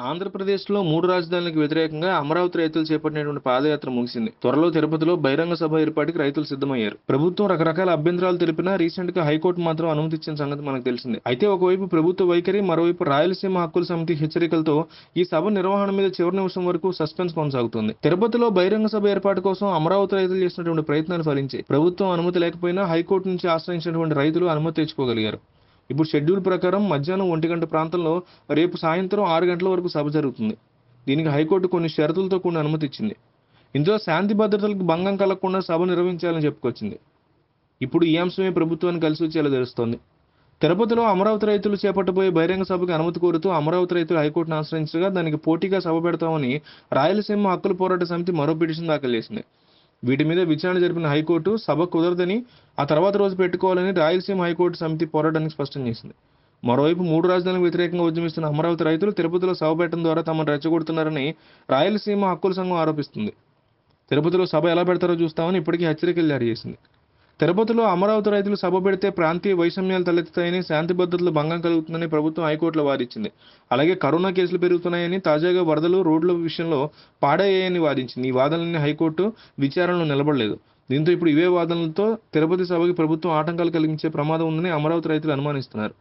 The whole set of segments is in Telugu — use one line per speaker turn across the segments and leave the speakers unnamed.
ఆంధ్రప్రదేశ్లో మూడు రాజధానులకు వ్యతిరేకంగా అమరావతి రైతులు చేపట్టినటువంటి పాదయాత్ర ముగిసింది. త్వరలో తిరుపతిలో బహిరంగ సభ ఏర్పాటుకి రైతులు సిద్ధమయ్యారు. ప్రభుత్వం రకరకాల అభ్యంతరాలు తెలిపినా రీసెంట్గా హైకోర్టు మాత్రం అనుమతి ఇచ్చిన సంగతి మనకు తెలిసిందే. అయితే ఒకవైపు ప్రభుత్వ వైఖరి మరోవైపు రాయలసీమ హక్కుల సమితి హెచ్చరికలతో ఈ సభ నిర్వహణ మీద చివరి నిమిషం వరకు సస్పెన్స్ కొనసాగుతుంది. తిరుపతిలో బహిరంగ సభ ఏర్పాటు కోసం అమరావతి రైతులు చేసినటువంటి ప్రయత్నాలు ఫలించాయి. ప్రభుత్వం అనుమతి లేకపోయినా హైకోర్టు నుంచి ఆశ్రయించినటువంటి రైతులు అనుమతి తెచ్చుకోగలిగారు. ఇప్పుడు షెడ్యూల్ ప్రకారం మధ్యాహ్నం ఒంటి గంట ప్రాంతంలో రేపు సాయంత్రం ఆరు గంటల వరకు సభ జరుగుతుంది. దీనికి హైకోర్టు కొన్ని షరతులతో కూడిన అనుమతి ఇచ్చింది. ఇందులో శాంతి భద్రతలకు భంగం కలగకుండా సభ నిర్వహించాలని చెప్పుకొచ్చింది. ఇప్పుడు ఈ అంశమే ప్రభుత్వాన్ని కలిసి వచ్చేలా తెలుస్తోంది. తిరుపతిలో అమరావతి రైతులు చేపట్టబోయే బహిరంగ సభకు అనుమతి కోరుతూ అమరావతి రైతులు హైకోర్టును ఆశ్రయించగా దానికి పోటీగా సభ పెడతామని రాయలసీమ హక్కుల పోరాట సమితి మరో పిటిషన్ దాఖలు చేసింది. వీటి మీద విచారణ జరిపిన హైకోర్టు సభ కుదరదని ఆ తర్వాత రోజు పెట్టుకోవాలని రాయలసీమ హైకోర్టు సమితి పోరాటానికి స్పష్టం చేసింది. మరోవైపు మూడు రాజధానులకు వ్యతిరేకంగా ఉద్యమిస్తున్న అమరావతి రైతులు తిరుపతిలో సభ పెట్టడం ద్వారా తమను రెచ్చగొడుతున్నారని రాయలసీమ హక్కుల సంఘం ఆరోపిస్తుంది. తిరుపతిలో సభ ఎలా పెడతారో చూస్తామని ఇప్పటికీ హెచ్చరికలు జారీ చేసింది. తిరుపతిలో అమరావతి రైతులు సభ పెడితే ప్రాంతీయ వైషమ్యాలు తలెత్తుతాయని శాంతి భద్రతలు భంగం కలుగుతుందని ప్రభుత్వం హైకోర్టులో వాదించింది. అలాగే కరోనా కేసులు పెరుగుతున్నాయని తాజాగా వరదలు రోడ్ల విషయంలో పాడయ్యాయని వాదించింది. ఈ వాదనలన్నీ హైకోర్టు విచారణలో నిలబడలేదు. దీంతో ఇప్పుడు ఇవే వాదనలతో తిరుపతి సభకి ప్రభుత్వం ఆటంకాలు కలిగించే ప్రమాదం ఉందని అమరావతి రైతులు అనుమానిస్తున్నారు.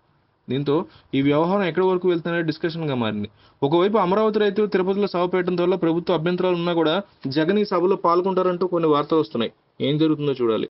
దీంతో ఈ వ్యవహారం ఎక్కడి వరకు వెళ్తుందనే డిస్కషన్గా మారింది. ఒకవైపు అమరావతి రైతులు తిరుపతిలో సభ పెట్టడం వల్ల ప్రభుత్వ అభ్యంతరాలు ఉన్నా కూడా జగన్ ఈ సభలో పాల్గొంటారంటూ కొన్ని వార్తలు వస్తున్నాయి. ఏం జరుగుతుందో చూడాలి.